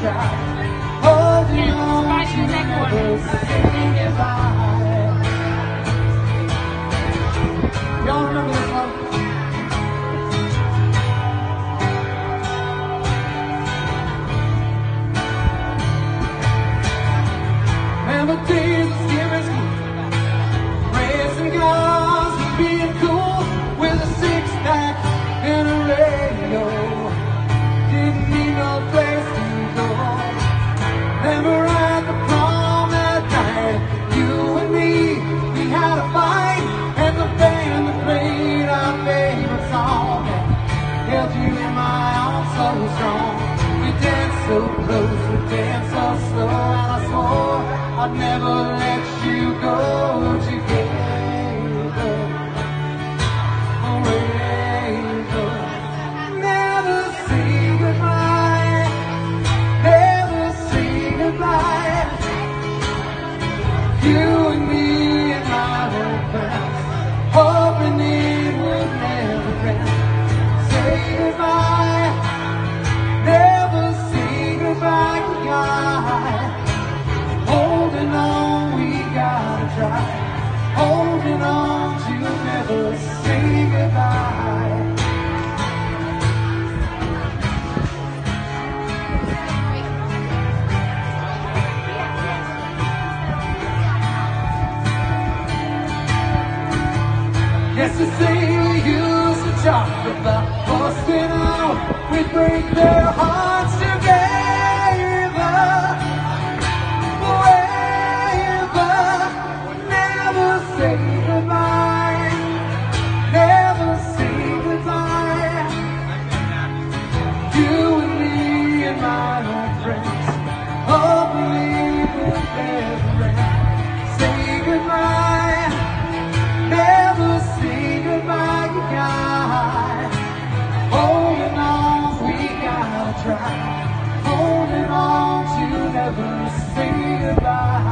Hold you. Y'all remember held you in my arms so strong. We danced so close, we danced so slow, and I swore I'd never let you go together. Forever. Never say goodbye. Never say goodbye. You and me and my whole. Yes, to say we used to talk about busting out. We'd break their hearts together. Forever. Never say goodbye. Never say goodbye. You and me and my old friends. Hopefully we'll never. Say goodbye. never say goodbye.